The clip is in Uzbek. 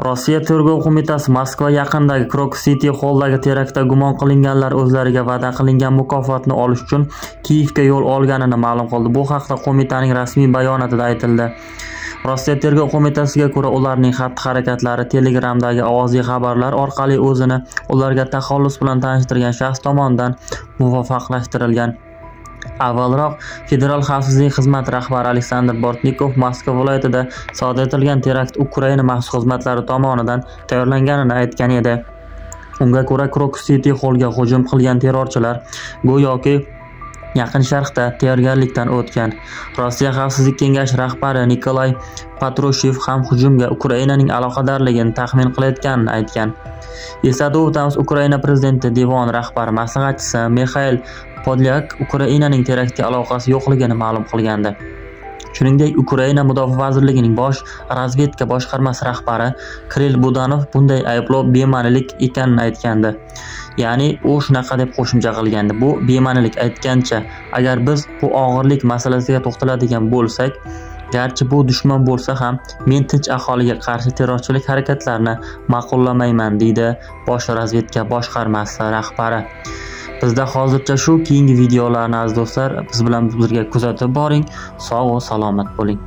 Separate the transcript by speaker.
Speaker 1: Rossiya Tergov qo'mitasi Moskva yaqinidagi Krok City Holldagi teraktda gumon qilinganlar o'zlariga va'da qilingan mukofotni olish uchun Kiyevga yo'l olganini ma'lum qildi. Bu haqda qo'mitaning rasmiy bayonotida aytildi. Rossiya Tergov qo'mitasiga ko'ra, ularning xatti-harakatlari Telegramdagi ovozli xabarlar orqali o'zini ularga taxallus bilan tanishtirgan shaxs tomonidan muvaffaqlashtirilgan. Avvalroq Federal xavfsizlik xizmati rahbari Aleksandr Bortnikov Moskva viloyatida sodir etilgan terakt Ukraina maxsus xizmatlari tomonidan tayyorlanganini aytgan edi. Unga ko'ra, Krok City Hallga hujum qilgan terrorchilar go'yoki Yaqin Sharqda tayyorgarlikdan o'tgan. Rossiya Xavfsizlik kengashi rahbari Nikolay Patrushev ham hujumga Ukrainaning aloqadorligini taxmin qilayotganini aytgan. Eslatib o'tamiz, Ukraina prezidenti devon rahbari maslahatchisi Mixail Podlyak Ukrainaning teraktga aloqasi yo'qligini ma'lum qilgandi. Shuningdek, Ukraina Mudofaa vazirligining bosh razvedka boshqarmasi rahbari Kirill Budanov bunday ayblov bema'nilik ekanini aytgandi. Ya'ni u shunaqa deb qo'shimcha qilgandi. Bu bema'nilik aytgancha, agar biz bu og'irlik masalasiga to'xtaladigan bo'lsak, garchi bu dushman bo'lsa ham, men tinch aholiga qarshi terrorchilik harakatlarini ma'qullamayman, deydi bosh razvedka boshqarmasi rahbari. Bizda hozircha shu, keyingi videolarni aziz do'stlar biz bilan birga kuzatib boring. Sog' va salomat bo'ling.